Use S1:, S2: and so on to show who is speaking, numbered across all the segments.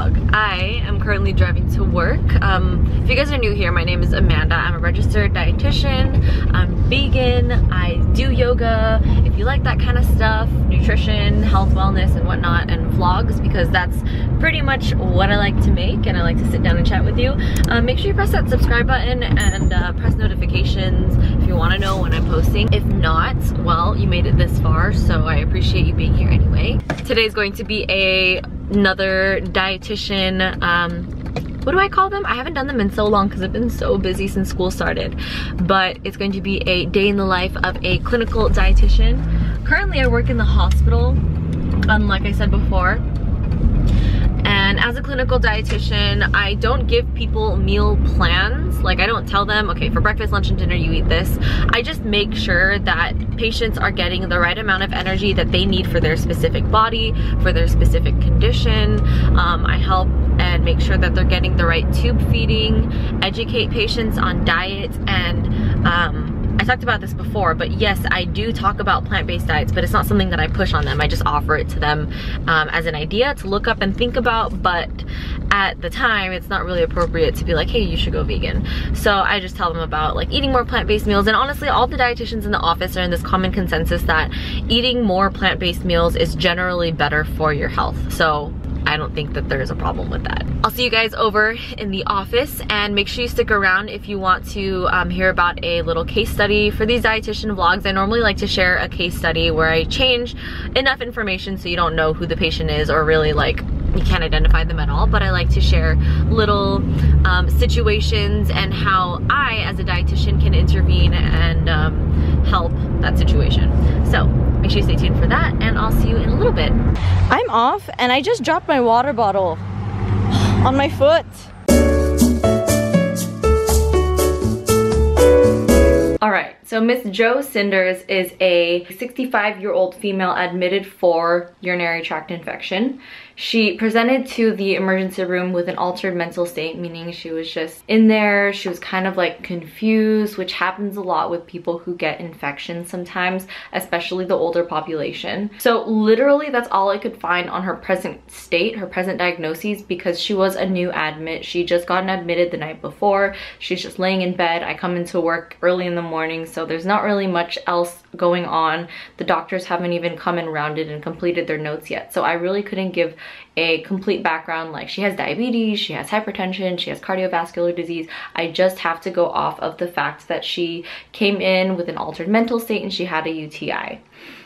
S1: vlog. I am currently driving to work. Um, if you guys are new here, my name is Amanda. I'm a registered dietitian. I'm vegan. I do yoga. If you like that kind of stuff, nutrition, health, wellness, and whatnot, and vlogs, because that's pretty much what I like to make, and I like to sit down and chat with you. Um, make sure you press that subscribe button and uh, press notifications if you want to know when I'm posting. If not, well, you made it this far, so I appreciate you being here anyway. Today's going to be a another dietitian um, what do I call them? I haven't done them in so long because I've been so busy since school started. But it's going to be a day in the life of a clinical dietitian. Currently I work in the hospital, unlike I said before. And as a clinical dietitian, I don't give people meal plans. Like I don't tell them, okay, for breakfast, lunch, and dinner, you eat this. I just make sure that patients are getting the right amount of energy that they need for their specific body, for their specific condition. Um, I help and make sure that they're getting the right tube feeding, educate patients on diet, and um, I talked about this before, but yes, I do talk about plant-based diets, but it's not something that I push on them. I just offer it to them um, as an idea to look up and think about, but at the time, it's not really appropriate to be like, hey, you should go vegan. So I just tell them about like eating more plant-based meals. And honestly, all the dietitians in the office are in this common consensus that eating more plant-based meals is generally better for your health. So I don't think that there's a problem with that. I'll see you guys over in the office and make sure you stick around if you want to um, hear about a little case study. For these dietitian vlogs, I normally like to share a case study where I change enough information so you don't know who the patient is or really like you can't identify them at all, but I like to share little um, situations and how I, as a dietitian, can intervene and um, that situation. So make sure you stay tuned for that and I'll see you in a little bit. I'm off and I just dropped my water bottle on my foot. All right, so Miss Jo Cinders is a 65 year old female admitted for urinary tract infection. She presented to the emergency room with an altered mental state, meaning she was just in there, she was kind of like confused, which happens a lot with people who get infections sometimes, especially the older population. So literally that's all I could find on her present state, her present diagnoses, because she was a new admit. She just gotten admitted the night before. She's just laying in bed. I come into work early in the morning, so there's not really much else going on. The doctors haven't even come and rounded and completed their notes yet. So I really couldn't give a complete background like she has diabetes, she has hypertension, she has cardiovascular disease. I just have to go off of the fact that she came in with an altered mental state and she had a UTI.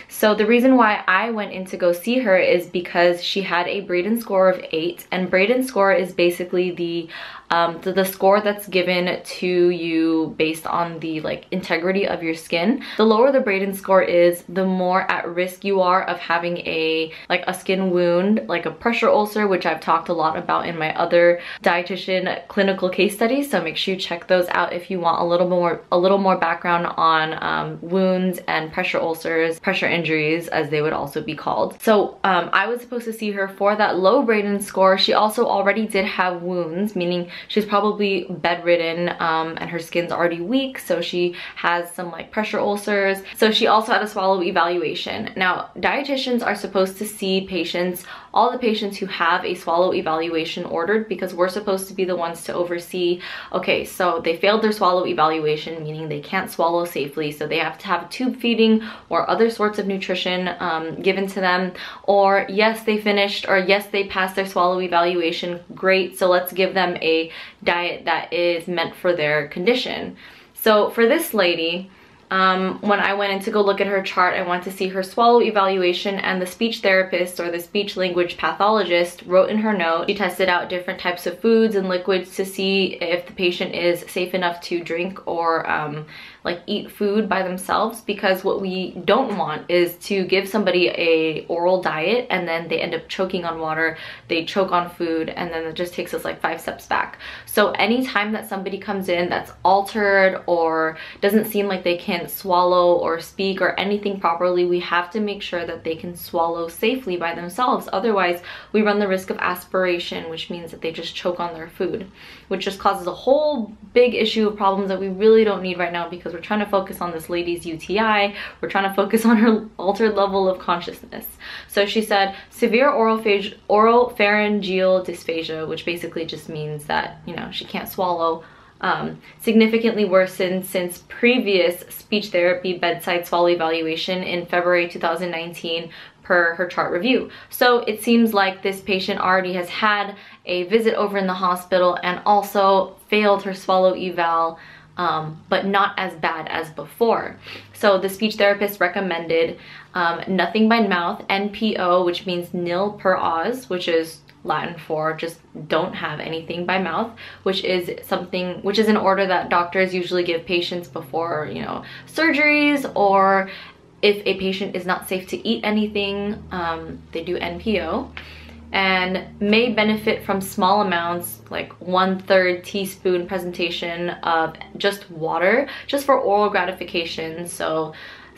S1: So the reason why I went in to go see her is because she had a Braden score of 8 and Braden score is basically the um, the, the score that's given to you based on the like integrity of your skin. The lower the Braden score is, the more at risk you are of having a like a skin wound, like a pressure ulcer, which I've talked a lot about in my other dietitian clinical case studies. So make sure you check those out if you want a little more a little more background on um, wounds and pressure ulcers, pressure injuries as they would also be called. So um, I was supposed to see her for that low Braden score. She also already did have wounds, meaning she's probably bedridden um, and her skin's already weak so she has some like pressure ulcers. So she also had a swallow evaluation. Now dietitians are supposed to see patients all the patients who have a swallow evaluation ordered because we're supposed to be the ones to oversee. Okay so they failed their swallow evaluation meaning they can't swallow safely so they have to have tube feeding or other sorts of nutrition um, given to them. Or yes they finished or yes they passed their swallow evaluation. Great so let's give them a diet that is meant for their condition. So for this lady um, when I went in to go look at her chart, I went to see her swallow evaluation and the speech therapist or the speech language pathologist wrote in her note, she tested out different types of foods and liquids to see if the patient is safe enough to drink or um, like eat food by themselves because what we don't want is to give somebody a oral diet and then they end up choking on water, they choke on food, and then it just takes us like five steps back. So anytime that somebody comes in that's altered or doesn't seem like they can swallow or speak or anything properly, we have to make sure that they can swallow safely by themselves. Otherwise, we run the risk of aspiration, which means that they just choke on their food, which just causes a whole big issue of problems that we really don't need right now because we're trying to focus on this lady's UTI. We're trying to focus on her altered level of consciousness. So she said severe oral, oral pharyngeal dysphagia, which basically just means that, you know, she can't swallow um, significantly worsened since previous speech therapy bedside swallow evaluation in February 2019 per her chart review. So it seems like this patient already has had a visit over in the hospital and also failed her swallow eval um, but not as bad as before. So the speech therapist recommended um, nothing by mouth, NPO, which means nil per os, which is Latin for just don't have anything by mouth, which is something, which is an order that doctors usually give patients before, you know, surgeries or if a patient is not safe to eat anything, um, they do NPO and may benefit from small amounts like one third teaspoon presentation of just water just for oral gratification. So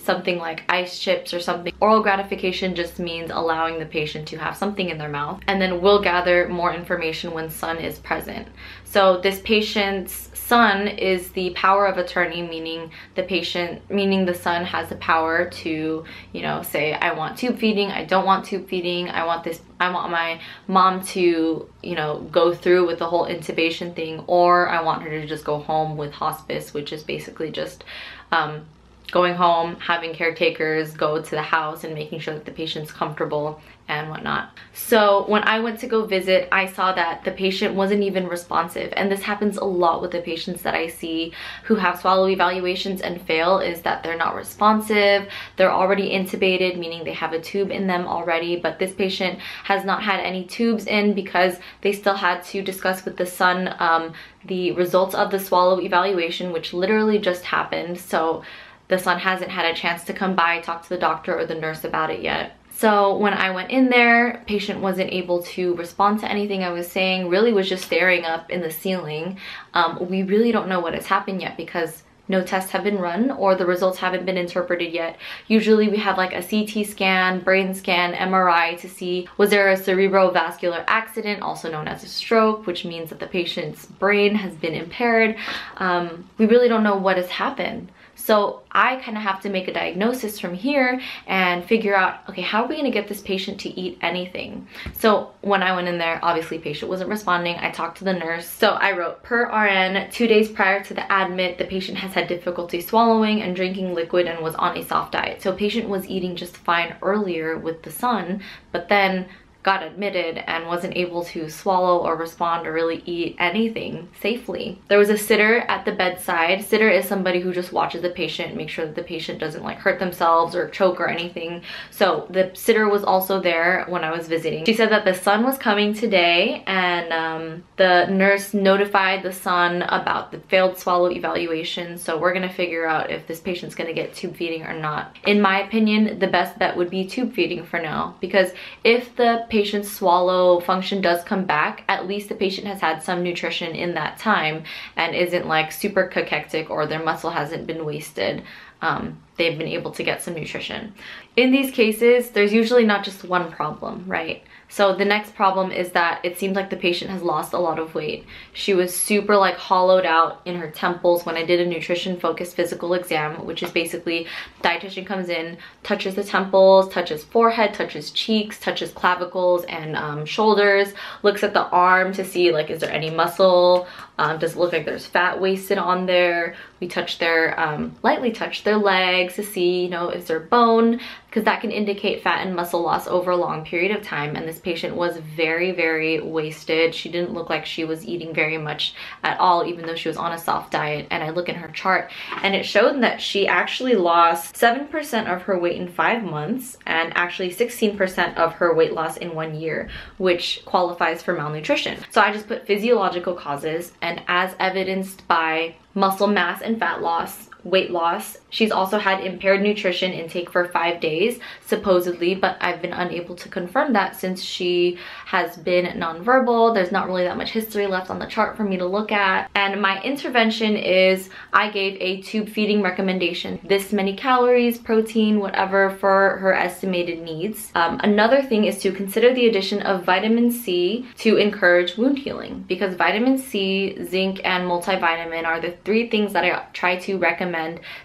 S1: something like ice chips or something. Oral gratification just means allowing the patient to have something in their mouth and then we'll gather more information when son is present. So this patient's son is the power of attorney, meaning the patient, meaning the son has the power to, you know, say, I want tube feeding, I don't want tube feeding, I want this, I want my mom to, you know, go through with the whole intubation thing, or I want her to just go home with hospice, which is basically just um, going home, having caretakers go to the house and making sure that the patient's comfortable and whatnot. So when I went to go visit, I saw that the patient wasn't even responsive. And this happens a lot with the patients that I see who have swallow evaluations and fail is that they're not responsive. They're already intubated, meaning they have a tube in them already. But this patient has not had any tubes in because they still had to discuss with the son um, the results of the swallow evaluation, which literally just happened. So the son hasn't had a chance to come by, talk to the doctor or the nurse about it yet. So when I went in there, patient wasn't able to respond to anything I was saying, really was just staring up in the ceiling. Um, we really don't know what has happened yet because no tests have been run or the results haven't been interpreted yet. Usually we have like a CT scan, brain scan, MRI to see was there a cerebrovascular accident, also known as a stroke, which means that the patient's brain has been impaired. Um, we really don't know what has happened. So I kind of have to make a diagnosis from here and figure out, okay, how are we gonna get this patient to eat anything? So when I went in there, obviously patient wasn't responding. I talked to the nurse. So I wrote, per RN, two days prior to the admit, the patient has had difficulty swallowing and drinking liquid and was on a soft diet. So patient was eating just fine earlier with the son, but then got admitted and wasn't able to swallow or respond or really eat anything safely. There was a sitter at the bedside. Sitter is somebody who just watches the patient, make sure that the patient doesn't like hurt themselves or choke or anything. So the sitter was also there when I was visiting. She said that the son was coming today and um, the nurse notified the son about the failed swallow evaluation. So we're gonna figure out if this patient's gonna get tube feeding or not. In my opinion, the best bet would be tube feeding for now because if the patient's swallow function does come back, at least the patient has had some nutrition in that time and isn't like super cachectic or their muscle hasn't been wasted. Um, they've been able to get some nutrition. In these cases, there's usually not just one problem, right? So the next problem is that it seems like the patient has lost a lot of weight. She was super like hollowed out in her temples when I did a nutrition focused physical exam, which is basically dietitian comes in, touches the temples, touches forehead, touches cheeks, touches clavicles and um, shoulders, looks at the arm to see like is there any muscle, um, does it look like there's fat wasted on there. We touch their, um, lightly touch their legs to see, you know, is there bone, because that can indicate fat and muscle loss over a long period of time. And this patient was very, very wasted. She didn't look like she was eating very much at all, even though she was on a soft diet. And I look in her chart and it showed that she actually lost 7% of her weight in five months and actually 16% of her weight loss in one year, which qualifies for malnutrition. So I just put physiological causes and as evidenced by muscle mass and fat loss, weight loss, She's also had impaired nutrition intake for five days, supposedly, but I've been unable to confirm that since she has been nonverbal. There's not really that much history left on the chart for me to look at. And my intervention is I gave a tube feeding recommendation. This many calories, protein, whatever for her estimated needs. Um, another thing is to consider the addition of vitamin C to encourage wound healing because vitamin C, zinc, and multivitamin are the three things that I try to recommend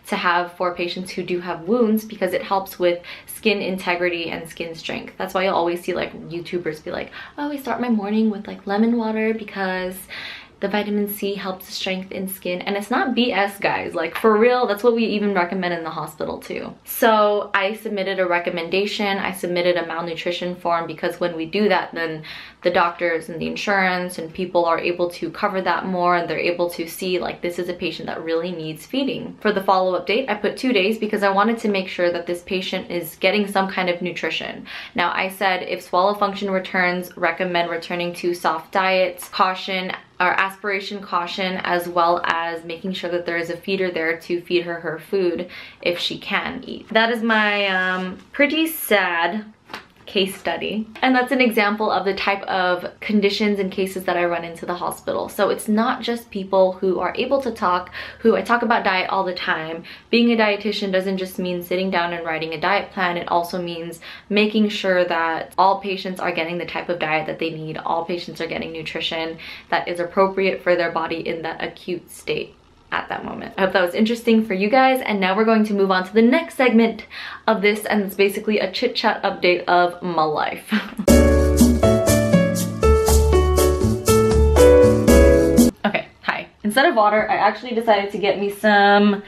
S1: to have for patients who do have wounds because it helps with skin integrity and skin strength. That's why you'll always see like YouTubers be like, oh, I start my morning with like lemon water because the vitamin C helps strengthen skin and it's not BS guys. Like for real that's what we even recommend in the hospital too. So I submitted a recommendation. I submitted a malnutrition form because when we do that then the doctors and the insurance and people are able to cover that more and they're able to see like this is a patient that really needs feeding. For the follow-up date I put two days because I wanted to make sure that this patient is getting some kind of nutrition. Now I said if swallow function returns recommend returning to soft diets caution our aspiration caution as well as making sure that there is a feeder there to feed her her food if she can eat. That is my um, pretty sad case study. And that's an example of the type of conditions and cases that I run into the hospital. So it's not just people who are able to talk, who I talk about diet all the time. Being a dietitian doesn't just mean sitting down and writing a diet plan. It also means making sure that all patients are getting the type of diet that they need. All patients are getting nutrition that is appropriate for their body in that acute state at that moment. I hope that was interesting for you guys and now we're going to move on to the next segment of this and it's basically a chit chat update of my life. okay, hi. Instead of water, I actually decided to get me some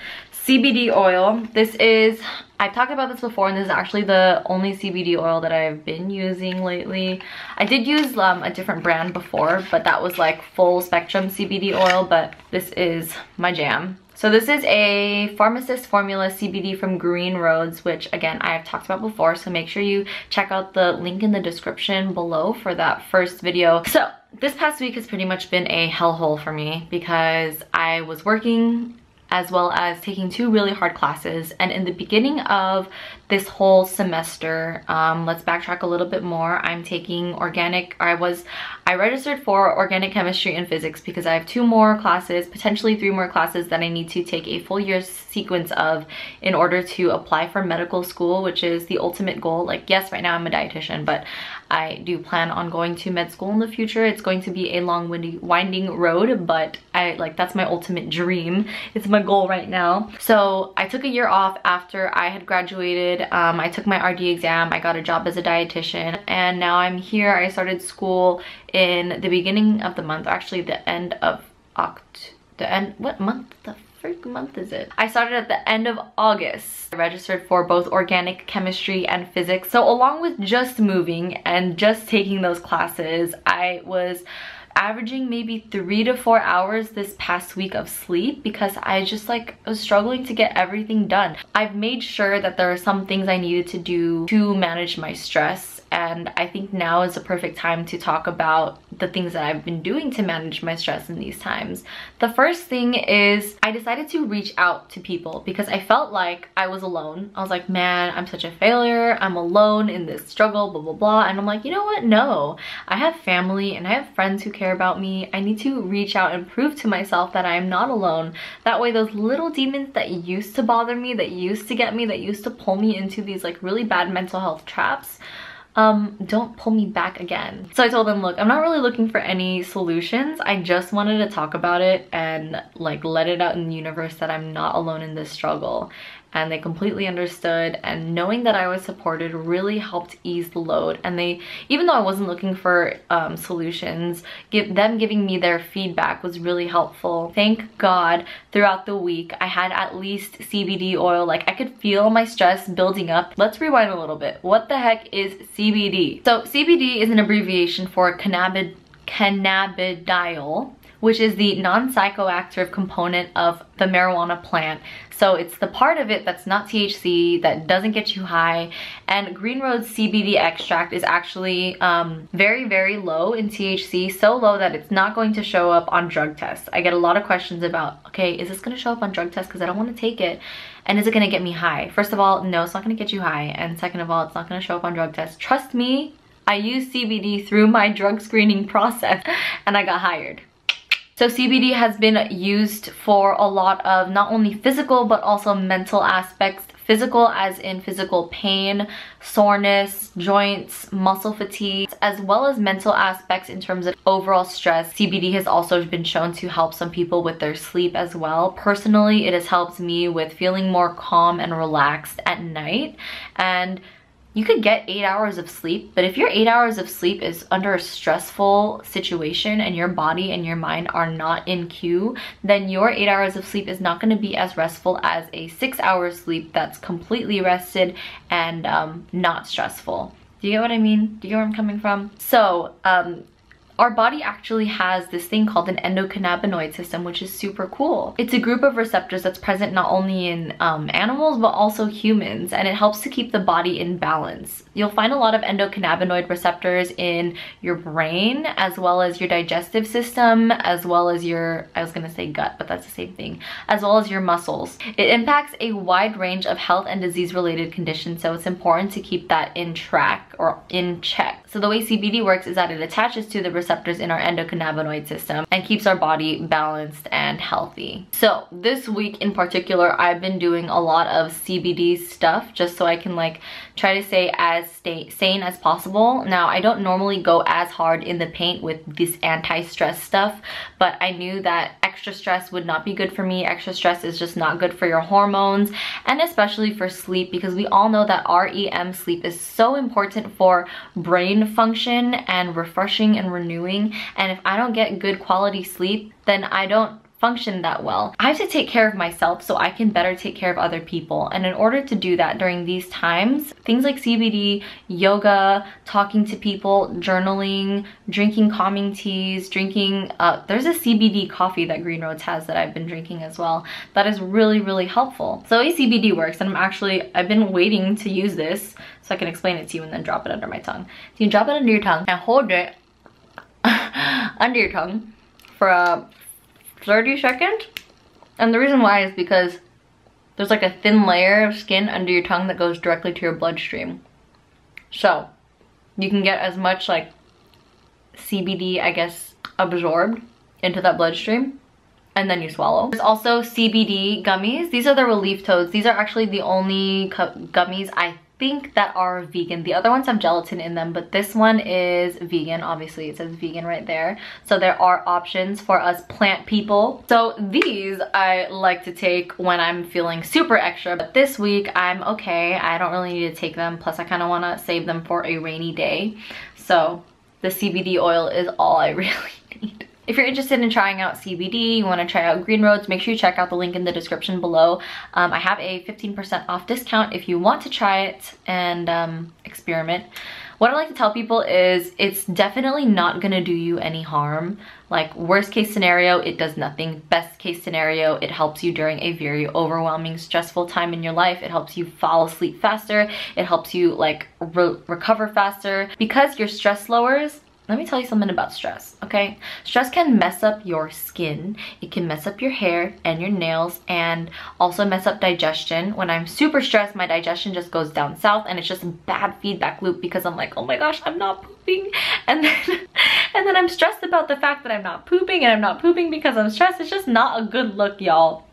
S1: CBD oil. This is, I've talked about this before and this is actually the only CBD oil that I've been using lately. I did use um, a different brand before, but that was like full spectrum CBD oil, but this is my jam. So this is a Pharmacist Formula CBD from Green Roads, which again, I have talked about before. So make sure you check out the link in the description below for that first video. So this past week has pretty much been a hellhole for me because I was working as well as taking two really hard classes. And in the beginning of this whole semester, um, let's backtrack a little bit more. I'm taking organic, I was, I registered for organic chemistry and physics because I have two more classes, potentially three more classes that I need to take a full year sequence of in order to apply for medical school, which is the ultimate goal. Like, yes, right now I'm a dietitian, but I do plan on going to med school in the future. It's going to be a long windy, winding road, but I like that's my ultimate dream. It's my goal right now. So I took a year off after I had graduated. Um, I took my RD exam. I got a job as a dietitian and now I'm here. I started school in the beginning of the month, actually the end of Oct, the end, what month the freak month is it? I started at the end of August. I registered for both organic chemistry and physics. So along with just moving and just taking those classes, I was averaging maybe three to four hours this past week of sleep because I just like was struggling to get everything done. I've made sure that there are some things I needed to do to manage my stress and I think now is the perfect time to talk about the things that I've been doing to manage my stress in these times. The first thing is I decided to reach out to people because I felt like I was alone. I was like, man, I'm such a failure. I'm alone in this struggle, blah, blah, blah. And I'm like, you know what? No, I have family and I have friends who care about me. I need to reach out and prove to myself that I am not alone. That way those little demons that used to bother me, that used to get me, that used to pull me into these like really bad mental health traps, um, don't pull me back again. So I told them, look, I'm not really looking for any solutions. I just wanted to talk about it and like let it out in the universe that I'm not alone in this struggle and they completely understood and knowing that I was supported really helped ease the load. And they even though I wasn't looking for um, solutions give them giving me their feedback was really helpful. Thank god throughout the week I had at least CBD oil. Like I could feel my stress building up. Let's rewind a little bit. What the heck is CBD so CBD is an abbreviation for cannabid cannabidiol which is the non-psychoactive component of the marijuana plant. So it's the part of it that's not THC, that doesn't get you high. And Green Road's CBD extract is actually um, very, very low in THC, so low that it's not going to show up on drug tests. I get a lot of questions about, okay, is this gonna show up on drug tests? Because I don't wanna take it. And is it gonna get me high? First of all, no, it's not gonna get you high. And second of all, it's not gonna show up on drug tests. Trust me, I use CBD through my drug screening process and I got hired. So CBD has been used for a lot of not only physical but also mental aspects. Physical as in physical pain, soreness, joints, muscle fatigue, as well as mental aspects in terms of overall stress. CBD has also been shown to help some people with their sleep as well. Personally, it has helped me with feeling more calm and relaxed at night and you could get eight hours of sleep, but if your eight hours of sleep is under a stressful situation and your body and your mind are not in cue, then your eight hours of sleep is not gonna be as restful as a six hours sleep that's completely rested and um, not stressful. Do you get what I mean? Do you get where I'm coming from? So, um, our body actually has this thing called an endocannabinoid system, which is super cool. It's a group of receptors that's present not only in um, animals, but also humans, and it helps to keep the body in balance. You'll find a lot of endocannabinoid receptors in your brain, as well as your digestive system, as well as your, I was gonna say gut, but that's the same thing, as well as your muscles. It impacts a wide range of health and disease related conditions, so it's important to keep that in track or in check. So the way CBD works is that it attaches to the receptors in our endocannabinoid system and keeps our body balanced and healthy. So this week in particular, I've been doing a lot of CBD stuff just so I can like try to stay as stay sane as possible. Now, I don't normally go as hard in the paint with this anti-stress stuff, but I knew that extra stress would not be good for me. Extra stress is just not good for your hormones and especially for sleep because we all know that REM sleep is so important for brain function and refreshing and renewing. And if I don't get good quality sleep, then I don't function that well. I have to take care of myself so I can better take care of other people. And in order to do that during these times, things like CBD, yoga, talking to people, journaling, drinking calming teas, drinking, uh, there's a CBD coffee that Green Roads has that I've been drinking as well. That is really, really helpful. So CBD works and I'm actually, I've been waiting to use this so I can explain it to you and then drop it under my tongue. So you drop it under your tongue and hold it under your tongue for a 30 seconds. And the reason why is because there's like a thin layer of skin under your tongue that goes directly to your bloodstream. So you can get as much like CBD, I guess, absorbed into that bloodstream and then you swallow. There's also CBD gummies. These are the relief toads. These are actually the only gummies I think that are vegan. The other ones have gelatin in them, but this one is vegan. Obviously, it says vegan right there. So there are options for us plant people. So these I like to take when I'm feeling super extra, but this week I'm okay. I don't really need to take them. Plus, I kind of want to save them for a rainy day. So the CBD oil is all I really need. If you're interested in trying out CBD, you want to try out Green Roads, make sure you check out the link in the description below. Um, I have a 15% off discount if you want to try it and um, experiment. What I like to tell people is it's definitely not gonna do you any harm. Like worst case scenario, it does nothing. Best case scenario, it helps you during a very overwhelming, stressful time in your life. It helps you fall asleep faster. It helps you like re recover faster. Because your stress lowers, let me tell you something about stress, okay? Stress can mess up your skin, it can mess up your hair and your nails, and also mess up digestion. When I'm super stressed, my digestion just goes down south, and it's just a bad feedback loop because I'm like, oh my gosh, I'm not pooping. And then, and then I'm stressed about the fact that I'm not pooping, and I'm not pooping because I'm stressed. It's just not a good look, y'all.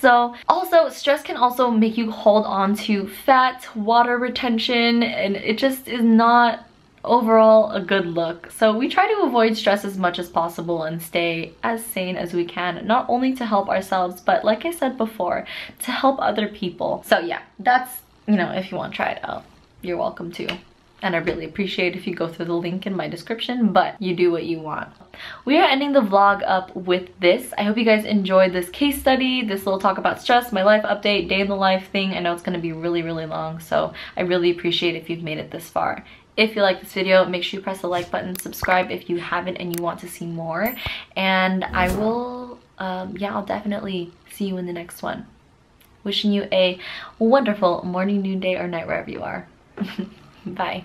S1: So also stress can also make you hold on to fat, water retention, and it just is not overall a good look. So we try to avoid stress as much as possible and stay as sane as we can, not only to help ourselves, but like I said before, to help other people. So yeah, that's, you know, if you want to try it out, you're welcome to. And I really appreciate if you go through the link in my description, but you do what you want. We are ending the vlog up with this. I hope you guys enjoyed this case study, this little talk about stress, my life update, day in the life thing. I know it's gonna be really, really long, so I really appreciate if you've made it this far. If you like this video, make sure you press the like button, subscribe if you haven't and you want to see more. And I will, um, yeah, I'll definitely see you in the next one. Wishing you a wonderful morning, noon, day, or night wherever you are. Bye.